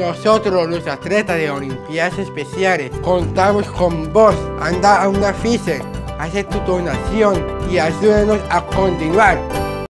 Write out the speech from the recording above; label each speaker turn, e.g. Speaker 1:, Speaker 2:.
Speaker 1: Nosotros, los atletas de Olimpiadas Especiales, contamos con vos. Anda a una FICE, hace tu donación y ayúdanos a continuar.